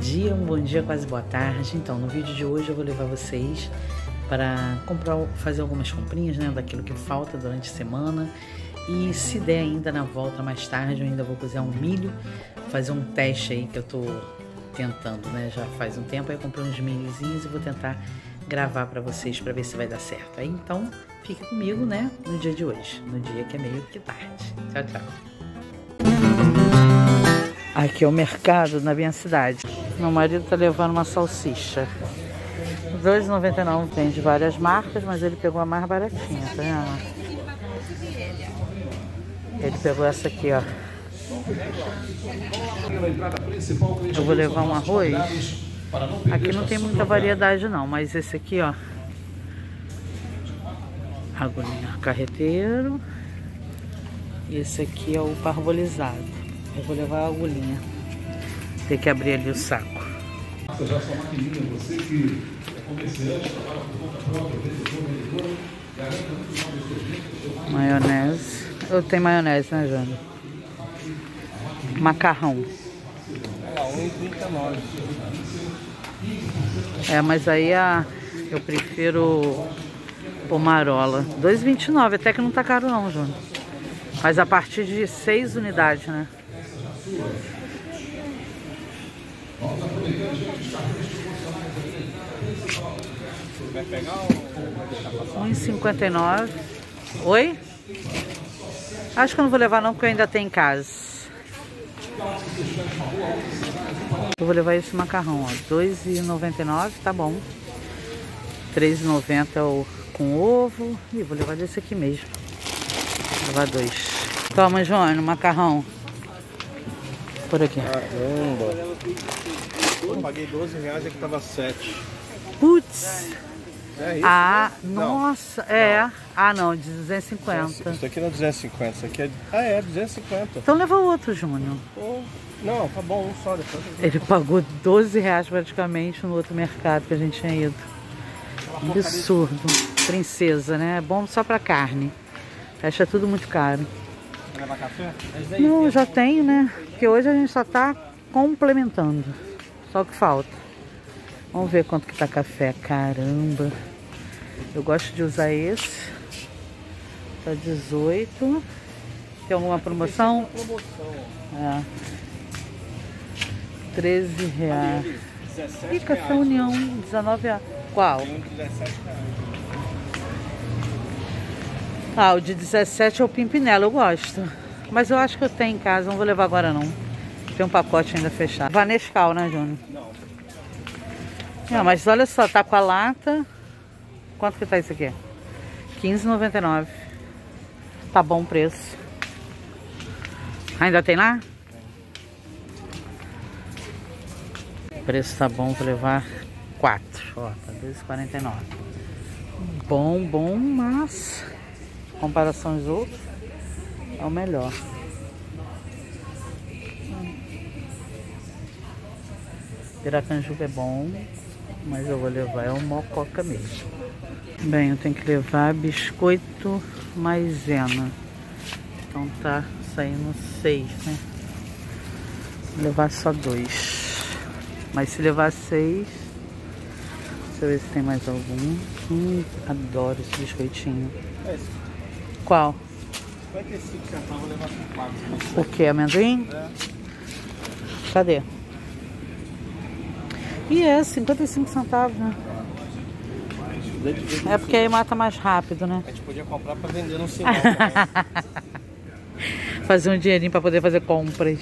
dia, um bom dia, quase boa tarde. Então, no vídeo de hoje eu vou levar vocês para comprar, fazer algumas comprinhas, né, daquilo que falta durante a semana. E se der ainda na volta mais tarde, eu ainda vou cozinhar um milho, fazer um teste aí que eu tô tentando, né, já faz um tempo. Aí eu comprei uns milhozinhos e vou tentar gravar para vocês para ver se vai dar certo. Aí então, fique comigo, né, no dia de hoje, no dia que é meio que tarde. Tchau, tchau. Aqui é o mercado na minha cidade. Meu marido tá levando uma salsicha. R$ 2,99 tem de várias marcas, mas ele pegou a mais baratinha, tá vendo? Ele pegou essa aqui, ó. Eu vou levar um arroz. Aqui não tem muita variedade não, mas esse aqui, ó. Agulhinha carreteiro. E esse aqui é o parbolizado. Eu vou levar a agulhinha. Tem que abrir ali o saco. Já sua maquininha, você que é comerciante, trabalha por conta própria, vendedor, vendedora, garanta muito mais do seu Maionese. Eu tenho maionese, né, Jana? Macarrão. É, mas aí a, eu prefiro pomarola. 2,29, até que não tá caro não, Júnior. Mas a partir de 6 unidades, né? Vai pegar ou... 1,59. Oi? Acho que eu não vou levar não, porque eu ainda tenho em casa. Eu vou levar esse macarrão, ó. 2,99, tá bom. 3,90 é o com ovo. Ih, vou levar desse aqui mesmo. Vou levar dois. Toma, João, macarrão. Por aqui. Caramba. Eu paguei 12 reais e que tava 7. Putz. É isso ah, mesmo? nossa, não. é. Não. Ah, não, de 250. Isso aqui não é 250, isso aqui é. Ah, é, 250. Então leva outro, Júnior. Oh, não, tá bom, um só depois. Ele pagou 12 reais praticamente no outro mercado que a gente tinha ido. Absurdo. Princesa, né? É bom só pra carne. Acha tudo muito caro. Levar café? Não, já tenho, né? Porque hoje a gente só tá complementando. Só o que falta. Vamos ver quanto que tá café. Caramba. Eu gosto de usar esse. Tá 18. Tem alguma promoção? É. 13 reais. E café União, 19 reais. Qual? Ah, o de 17 é o Pimpinela, eu gosto. Mas eu acho que eu tenho em casa, não vou levar agora não. Tem um pacote ainda fechado. Vanescal, né, Júnior? Não. Não, mas olha só, tá com a lata. Quanto que tá isso aqui? R$15,99. Tá bom o preço. Ainda tem lá? O preço tá bom, vou levar quatro. Ó, tá R$2,49. Bom, bom, mas comparação aos outros, é o melhor. Piracanjuba é bom, mas eu vou levar é o mococa mesmo. Bem, eu tenho que levar biscoito maisena. Então tá saindo seis, né? Vou levar só dois. Mas se levar seis, deixa eu ver se tem mais algum. Hum, adoro esse biscoitinho. Qual? 55 centavos, vou levar com 4. O que? Amendoim? É. Cadê? E é, 55 centavos, né? É porque aí mata mais rápido, né? A gente podia comprar para vender no sinal fazer um dinheirinho para poder fazer compras.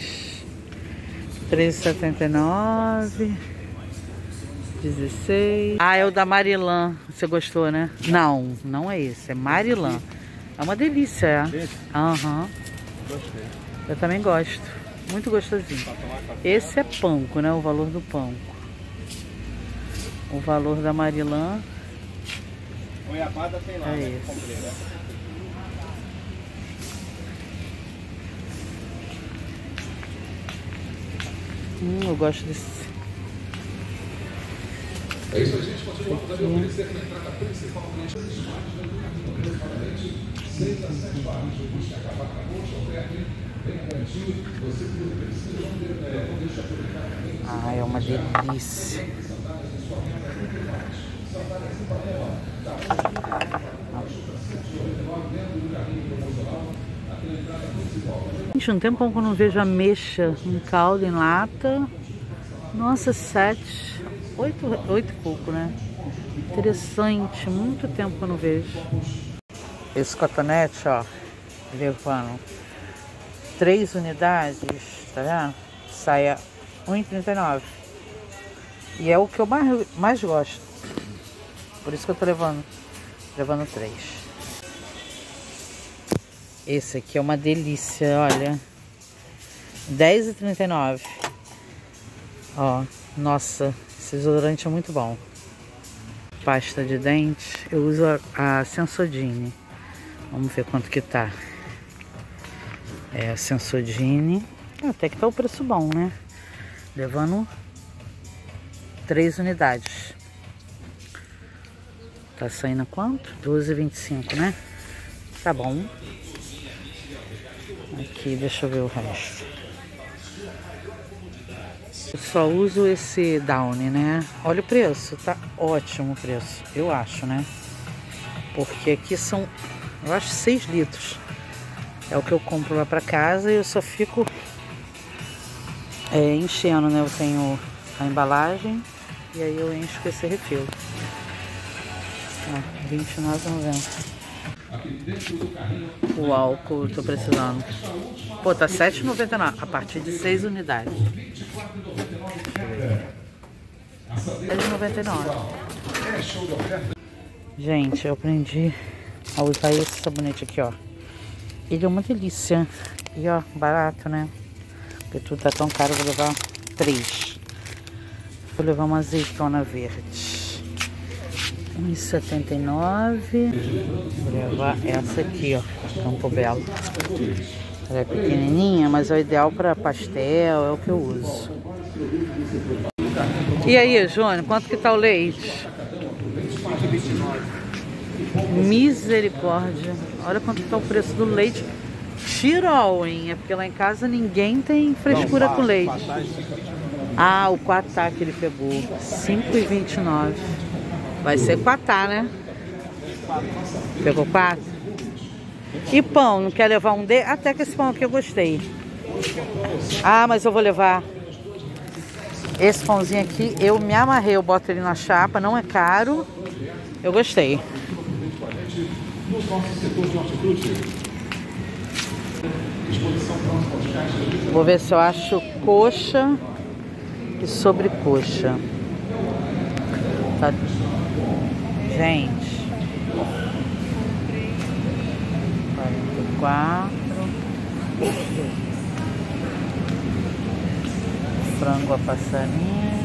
13,79. 16. Ah, é o da Marilã. Você gostou, né? Não, não é esse. É Marilã. É uma delícia, é. Aham. Uhum. Gostei. Eu também gosto. Muito gostosinho. Esse é panco, né? O valor do panco. O valor da Marilã. Goiabada tem lá, é né? Comprei, né? Hum, eu gosto desse. É isso, a gente continua podendo oferecer na entrada principal seis a sete horas, busca acabar com a noite, oferta, vem com Ah, é uma delícia. Gente, um tempão que eu não vejo ameixa em caldo, em lata. Nossa, sete, oito, oito e pouco, né? Interessante, muito tempo que eu não vejo. Esse cotonete, ó, levando três unidades, tá vendo? Sai a 1,39. E é o que eu mais, mais gosto. Por isso que eu tô levando, levando três. Esse aqui é uma delícia, olha. R$10,39. Ó, nossa, esse desodorante é muito bom. Pasta de dente, eu uso a, a. Vamos ver quanto que tá. É Sensodine. Até que tá o preço bom, né? Levando três unidades. Tá saindo quanto? 12,25, né? Tá bom. Aqui, deixa eu ver o resto. Eu só uso esse Downy, né? Olha o preço, tá ótimo o preço, eu acho, né? Porque aqui são, eu acho, 6 litros. É o que eu compro lá pra casa e eu só fico é, enchendo, né? Eu tenho a embalagem e aí eu encho com esse refil. R$ 29,90. O álcool, tô precisando. Pô, tá R$7,99 a partir de 6 unidades. R$7,99. Gente, eu aprendi a usar esse sabonete aqui, ó. Ele é uma delícia. E ó, barato, né? Porque tudo tá tão caro, vou levar três. Vou levar uma azeitona verde. 1,79. Vou levar essa aqui, ó, Campo Belo. Ela é pequenininha, mas é o ideal para pastel, é o que eu uso. E aí, Jônio, quanto que tá o leite? Misericórdia. Olha quanto tá o preço do leite. Tirol, hein? É porque lá em casa ninguém tem frescura com leite. Ah, o quatá que ele pegou. 5,29. Vai ser quatá, né? Pegou quatro? E pão, não quer levar um D? Até que esse pão aqui eu gostei. Ah, mas eu vou levar. Esse pãozinho aqui, eu me amarrei. Eu boto ele na chapa, não é caro. Eu gostei. Vou ver se eu acho coxa e sobrecoxa. Tá gente. 44. Frango a passarinho.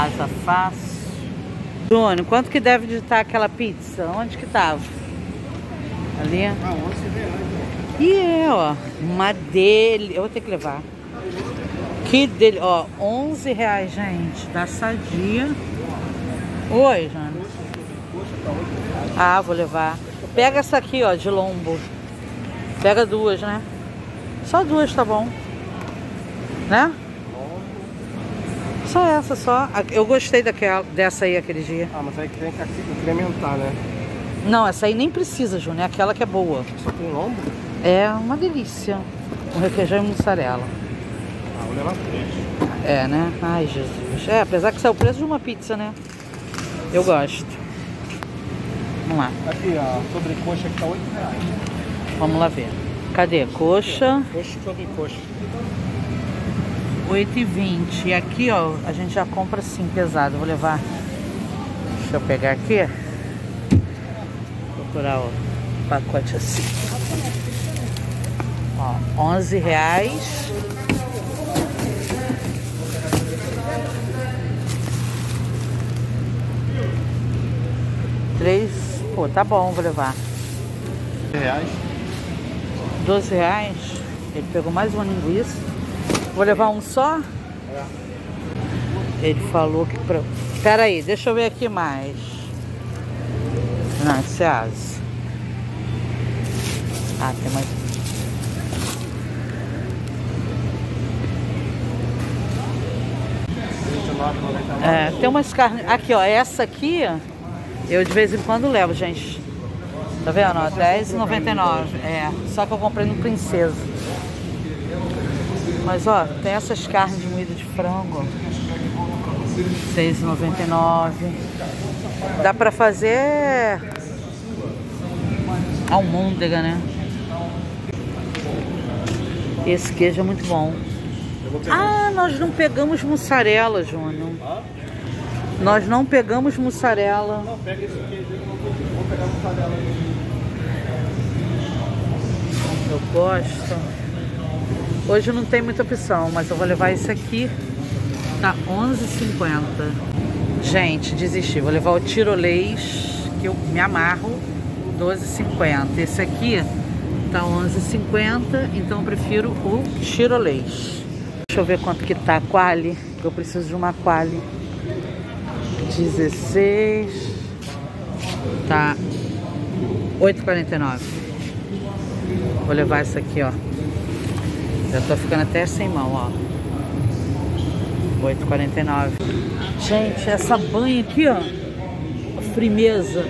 Asa fácil. Júnior, quanto que deve de estar aquela pizza? Onde que tava? Ali? Ah, 11 reais. E é, ó, uma dele. Eu vou ter que levar. Que dele, ó, 11 reais, gente, da Sadia. Oi, Jana. Ah, vou levar. Pega essa aqui, ó, de lombo. Pega duas, né? Só duas, tá bom. Né? Só essa, só. Eu gostei daquela, dessa aí aquele dia. Ah, mas aí tem que incrementar, né? Não, essa aí nem precisa, Júnior. É aquela que é boa. Só tem lombo? É uma delícia. Com requeijão e mussarela. Ah, vou levar três. É, né? Ai, Jesus. É, apesar que isso é o preço de uma pizza, né? Eu gosto. Vamos lá. Aqui, ó, sobrecoxa que tá 8 reais. Vamos lá ver. Cadê? Coxa. Coxa sobre coxa. 8,20. E aqui, ó, a gente já compra assim, pesado. Vou levar. Deixa eu pegar aqui. Procurar o pacote assim. Ó, 11 reais. Três, pô, tá bom, vou levar. reais. 12 reais. Ele pegou mais uma linguiça. Vou levar um só? Ele falou que pra... Pera aí, deixa eu ver aqui mais. Não, esse é asa. Ah, tem mais. É, tem umas carnes. Aqui, ó. Essa aqui, eu de vez em quando levo, gente. Tá vendo? Ó, R$10,99. É. Só que eu comprei no Princesa. Mas ó, tem essas carnes de moída de frango. R$6,99. Dá pra fazer almôndega, né? Esse queijo é muito bom. Ah, nós não pegamos mussarela, Júnior. Nós não pegamos mussarela. Não, pega esse queijo aí, vou pegar mussarela. Eu gosto. Hoje não tem muita opção, mas eu vou levar esse aqui. Tá 11,50. Gente, desisti. Vou levar o tirolês, que eu me amarro, 12,50. Esse aqui tá 11,50, então eu prefiro o tirolês. Deixa eu ver quanto que tá a quali, eu preciso de uma quali. 16. Tá 8,49. Vou levar essa aqui, ó. Já tô ficando até sem mão, ó. 8,49. Gente, essa banha aqui, ó. Frimeza.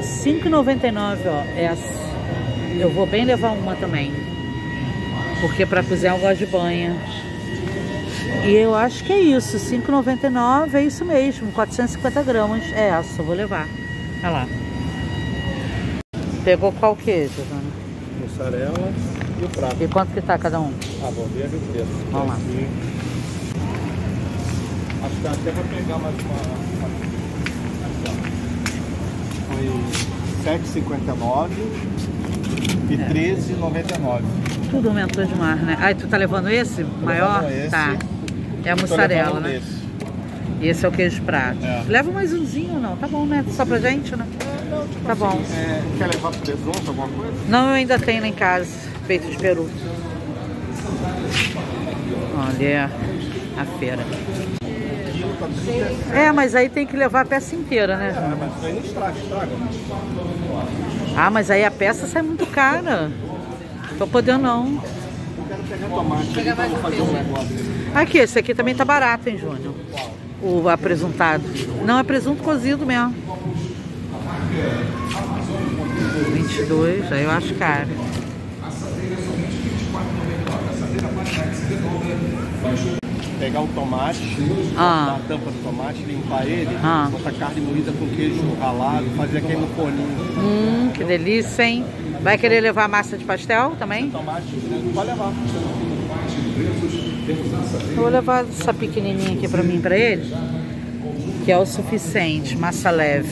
5,99, ó. Essa. Eu vou bem levar uma também. Porque pra cozinhar eu gosto de banha. E eu acho que é isso. 5,99 é isso mesmo. 450 gramas. É essa, eu vou levar. Olha lá. Pegou qual queijo, Dona? Mussarela e o prato. E quanto que tá cada um? Ah, o preço. Vamos lá. Acho que dá até pra pegar mais uma. Foi 7,59 e É. 13,99. Tudo aumentou demais, né? Ai, tu tá levando esse maior? levando esse. Tá. É a Tô mussarela, né? desse. E esse é o queijo prato. É. Leva mais umzinho, não? Tá bom, né? Só pra gente, né? Não, tipo Tá bom. É, quer levar presunto, alguma coisa? Não, eu ainda tenho lá em casa, peito de peru. Olha a feira. O quilo 37. É, mas aí tem que levar a peça inteira, né? É, mas aí não estraga, estraga. Ah, mas aí a peça sai muito cara. Tô podendo não. Aqui, esse aqui também tá barato, hein, Júnior? O apresuntado. Não, é presunto cozido mesmo. 22, aí eu acho caro. Pegar o tomate, Ah. a tampa do tomate, limpar ele, Ah. botar carne moída com queijo ralado, fazer aquele no forninho. Hum, que delícia, hein? Vai querer levar massa de pastel também? Tomate, né, pode levar. Eu vou levar essa pequenininha aqui pra mim, pra ele, que é o suficiente, massa leve.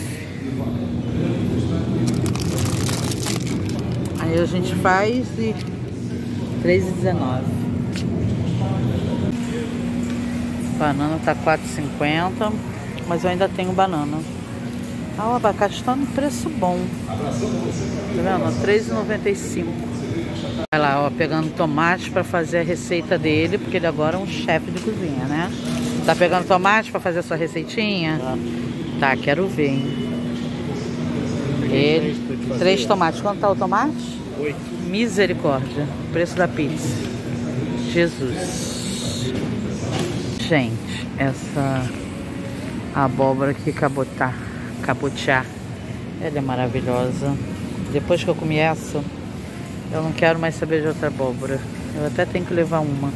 Aí a gente faz e 3,19. Banana tá 4,50, mas eu ainda tenho banana. Ah, o abacate tá no preço bom. Tá vendo? 3,95. Vai lá, ó, pegando tomate para fazer a receita dele, porque ele agora é um chefe de cozinha, né? Tá pegando tomate para fazer a sua receitinha? Tá, quero ver, hein? Ele, três tomates. Quanto tá o tomate? Oito. Misericórdia. Preço da pizza. Jesus. Gente, essa abóbora aqui cabotar, cabotear, ela é maravilhosa. Depois que eu comi essa, eu não quero mais saber de outra abóbora. Eu até tenho que levar uma.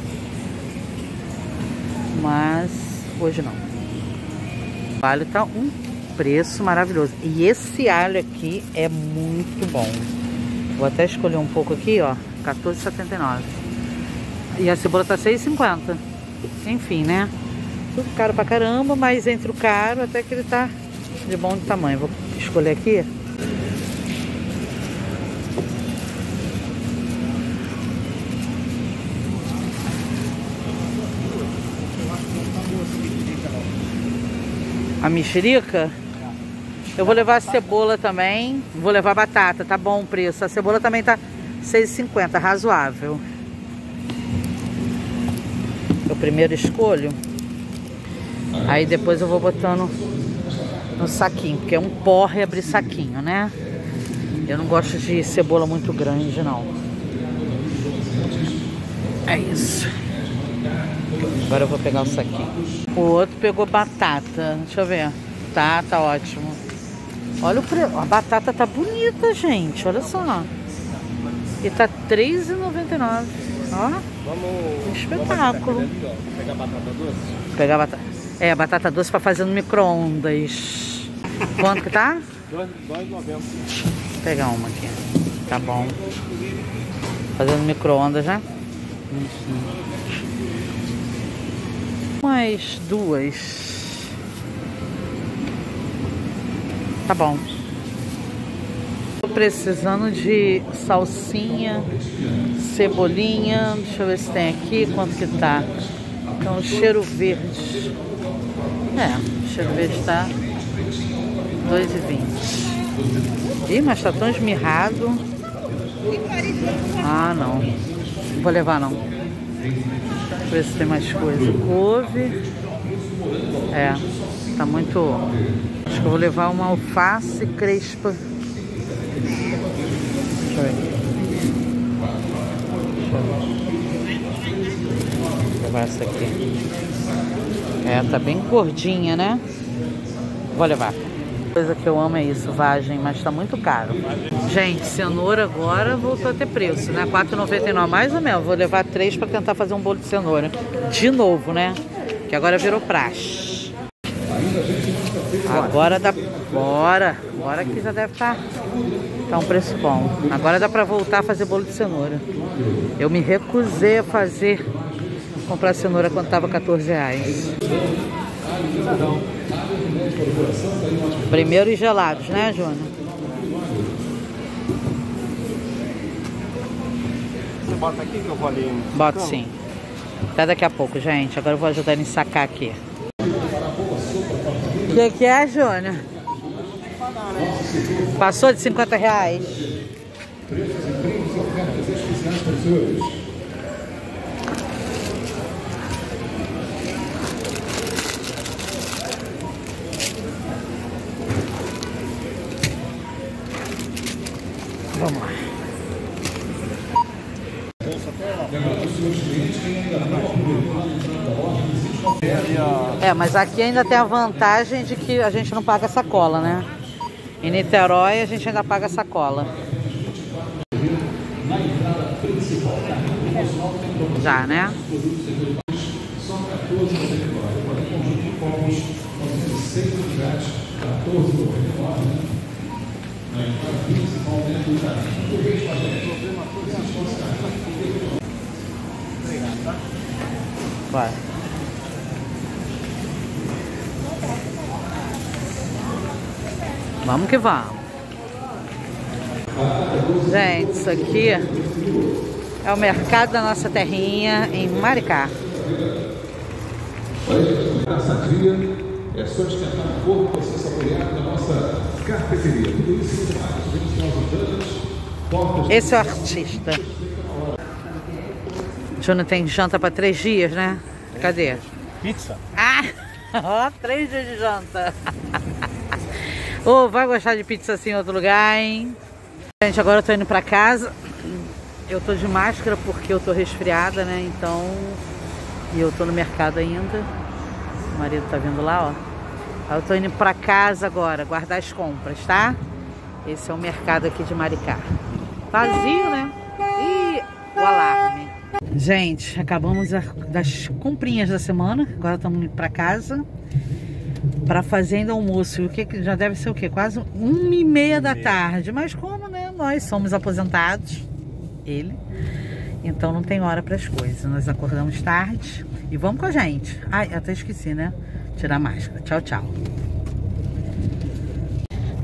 Mas hoje não. O alho tá um preço maravilhoso. E esse alho aqui é muito bom. Vou até escolher um pouco aqui, ó. R$14,79. E a cebola tá R$6,50. Enfim, né? Tudo caro pra caramba, mas entre o caro até que ele tá de bom tamanho. Vou escolher aqui. A mexerica? Eu vou levar a cebola também. Vou levar batata, tá bom o preço. A cebola também tá R$6,50, razoável. Primeiro escolho. Aí depois eu vou botando no saquinho, porque é um porre abrir saquinho, né? Eu não gosto de cebola muito grande, não. É isso. Agora eu vou pegar o saquinho. O outro pegou batata. Deixa eu ver. Tá, tá ótimo. Olha o preço. A batata tá bonita, gente. Olha só. E tá R$3,99. Ó. Vamos. espetáculo. Vamos pegar batata doce? Pegar batata. É, batata doce pra fazer no micro-ondas. Quanto que tá? 2,90. Vou pegar uma aqui. Tá bom. Fazendo micro-ondas, né? Mais duas. Tá bom. Precisando de salsinha, cebolinha. Deixa eu ver se tem aqui. Quanto que tá? Então, cheiro verde. É, cheiro verde tá 2,20. Ih, mas tá tão esmirrado. Ah, não. Não vou levar, não. Deixa eu ver se tem mais coisa. Couve. É, tá muito... Acho que eu vou levar uma alface crespa. Deixa eu levar essa aqui. É, tá bem gordinha, né? Vou levar. Coisa que eu amo é isso, vagem, mas tá muito caro. Gente, cenoura agora voltou a ter preço, né? R$4,99 mais ou menos. Vou levar três para tentar fazer um bolo de cenoura. De novo, né? Que agora virou praxe. Agora dá... Bora! Agora que já deve estar... Tá... tá um preço bom. Agora dá para voltar a fazer bolo de cenoura. Eu me recusei a fazer... Comprar cenoura quando tava 14 reais. Primeiro e gelados, né, Júnior? Você bota aqui que eu vou ali. Boto sim. Até daqui a pouco, gente. Agora eu vou ajudar ele a sacar aqui. O que, que é, Júnior? Passou de 50 reais. Vamos lá. É, mas aqui ainda tem a vantagem de que a gente não paga sacola, né? Em Niterói a gente ainda paga sacola. Já, né? Vai. Vamos que vamos. Gente, isso aqui é o mercado da nossa terrinha em Maricá. É só esquentar o corpo, você saborear da nossa cafeteria. Tudo isso e mais. Esse é o artista. Júnior tem janta para três dias, né? Cadê? Pizza? Ah! Ó, três dias de janta. Ô, oh, vai gostar de pizza assim em outro lugar, hein? Gente, agora eu tô indo pra casa. Eu tô de máscara porque eu tô resfriada, né? Então... E eu tô no mercado ainda. O marido tá vindo lá, ó. Eu tô indo pra casa agora, guardar as compras, tá? Esse é o mercado aqui de Maricá. Vazio, né? E o alarme. Gente, acabamos das comprinhas da semana. Agora estamos indo para casa para fazer ainda almoço. O que já deve ser o quê? Quase uma e meia da tarde. Mas como, né? Nós somos aposentados, ele. Então não tem hora para as coisas. Nós acordamos tarde e vamos com a gente. Ai, até esqueci, né? Tirar a máscara. Tchau, tchau.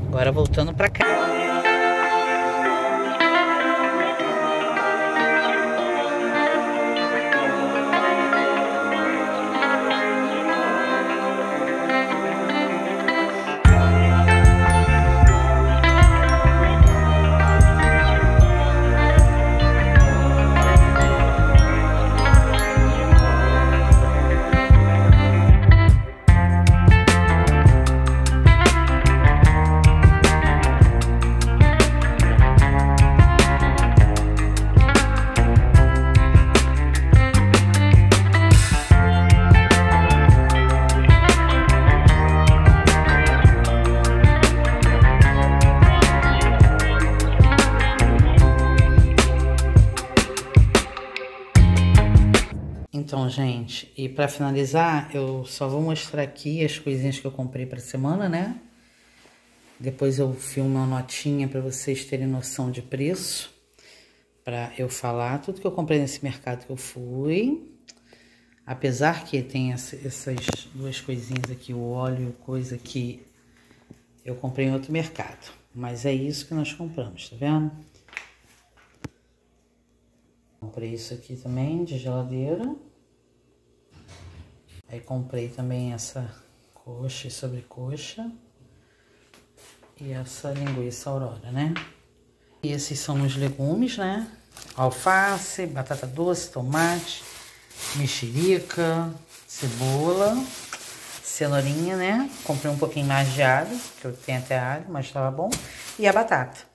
Agora voltando para casa. Gente, e para finalizar, eu só vou mostrar aqui as coisinhas que eu comprei para semana, né? Depois eu filmo uma notinha para vocês terem noção de preço, para eu falar tudo que eu comprei nesse mercado que eu fui. Apesar que tem essas duas coisinhas aqui, o óleo, coisa que eu comprei em outro mercado. Mas é isso que nós compramos, tá vendo? Comprei isso aqui também de geladeira. Aí comprei também essa coxa e sobrecoxa. E essa linguiça aurora, né? E esses são os legumes, né? Alface, batata doce, tomate, mexerica, cebola, cenourinha, né? Comprei um pouquinho mais de alho, que eu tenho até alho, mas estava bom. E a batata.